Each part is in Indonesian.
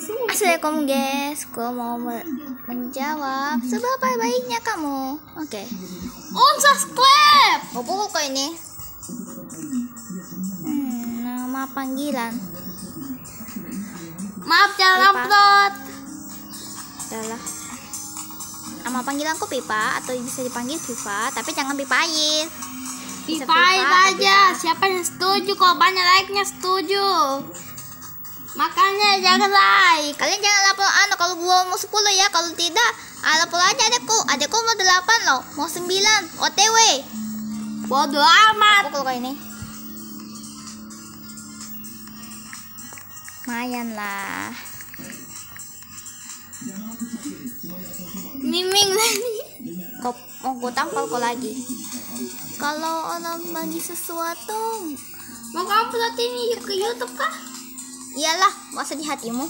Assalamualaikum guys, gue mau me- menjawab seberapa baiknya kamu. Oke, Unsubscribe. gue pukul kok ini. Hmm, nama panggilan Maaf jangan Pipa. upload. adalah nama panggilanku Pipa atau bisa dipanggil Pipa, tapi jangan Pipa air. Pipain Pipa, aja. Siapa yang setuju? Kalau banyak like-nya setuju. Makanya jangan like. Kalian jangan lapor anu kalau gua mau 10 ya, kalau tidak ah, lapor aja adekku. Adekku mau 8 loh, mau 9 OTW. Bodoh amat. Pukul kok ini. Lumayan lah. Miming tadi. Kok mau gue tampal kok lagi. Kalau orang bagi sesuatu, Mau kamu upload ini ke YouTube kah? Iyalah masa di hatimu.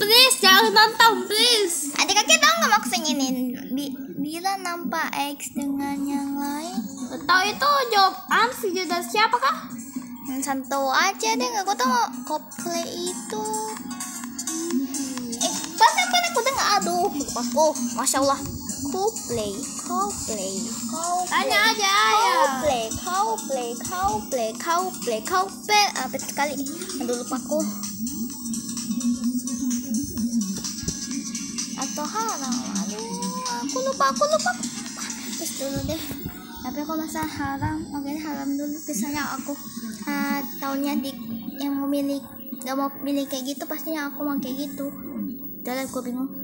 Please jangan nonton please. Adik kakek tahu nggak maksudnya ini? Bi- bila nampak X dengan yang lain, Tahu itu jawab am video dari siapa kah? Hmm, santo aja deh nggak tahu Coldplay itu. Eh, pas mana aku dengar aduh lupa aku, masya Allah. Coldplay, Coldplay. Tanya aja Coldplay, Coldplay, Coldplay, Coldplay. Apa sekali? Aduh lupa aku. Atau haram? Aduh, aku lupa, aku lupa. Terus dulu deh. Tapi aku masa haram, oke haram dulu. Misalnya aku ah, tahunnya di yang mau milih gak mau milih kayak gitu pastinya aku mau kayak gitu lah gue bingung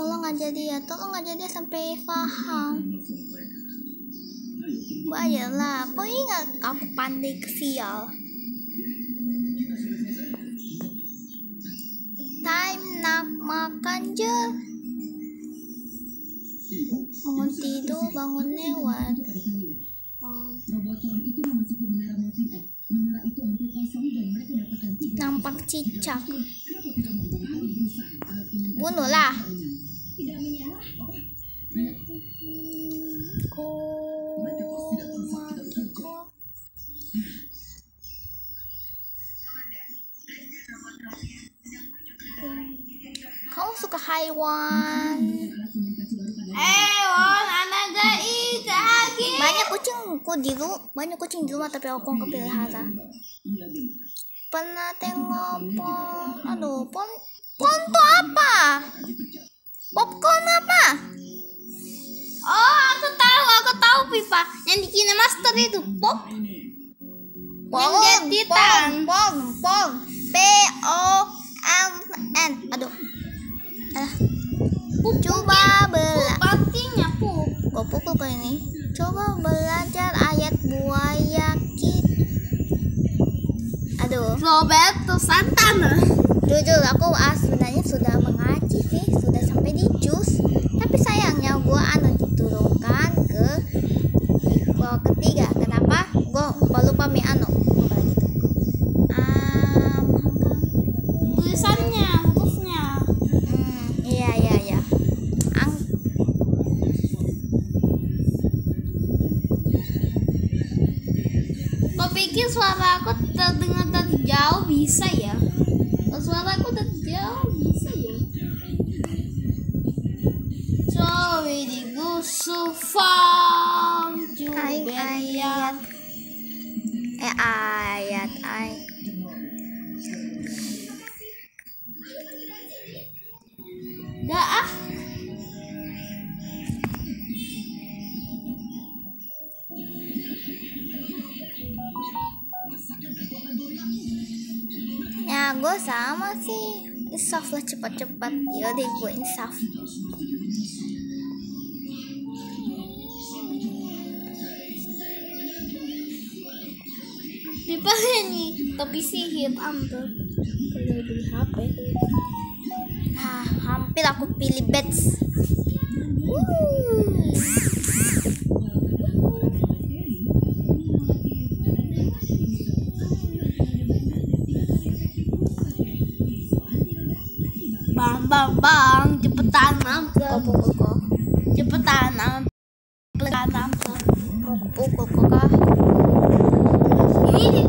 tolong aja dia tolong aja dia sampai paham. Bayarlah kau ingat aku pandai kesial? Time nak makan je. Bangun tidur bangun lewat. Nampak cicak. Bunuhlah. Kamu suka hewan? Eh, Won, anak gak lagi. Banyak kucingku di lu, banyak kucing di rumah tapi aku nggak pelihara. Pernah tengok pon, aduh pon, pon tuh apa? Popcorn apa? Aku tahu Pipa. Yang di Kinemaster itu pop. Yang dia Titan. pom, pom, P O M N. Aduh, alah. Coba bela, pup. kok pukul kok ini? Coba belajar ayat buaya kit. Aduh. Roberto Santana. Jujur aku ah, sebenarnya sudah mengaji sih, sudah sampai di jus. Tapi sayangnya gua anu diturunkan ke level ketiga. Kenapa? Gua lupa lupa mi anu. Lupa lagi tuh. Um, Tulisannya, hurufnya. hmm, iya iya iya. Ang Kau pikir suara aku terdengar dari jauh bisa ya? Kalau suara aku dari jauh bisa ya? Sorry di gusufang Hai, ayat. eh ayat Ya gue sama sih. Insaf lah cepat-cepat. Ya deh gue insaf. Pipa ini tapi sihir ambil. Kalau beli HP. Ah, hampir aku pilih bets. Wuh. Bang, bang, bang. Cepetan nangkep. Koko, koko. Cepetan nangkep. Cepetan nangkep. Koko, koko, koko. Ini